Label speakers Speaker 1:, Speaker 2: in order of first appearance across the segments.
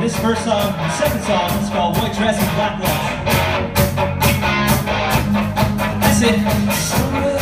Speaker 1: This first song, second song, is called White Dress and Black Love. That's it.
Speaker 2: Somebody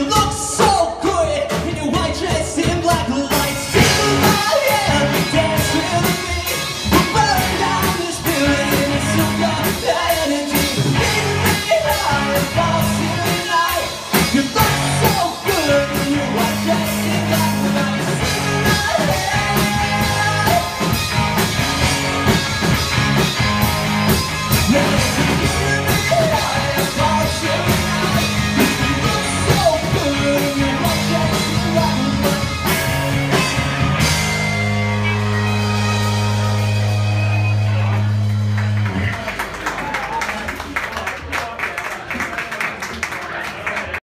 Speaker 2: Looks.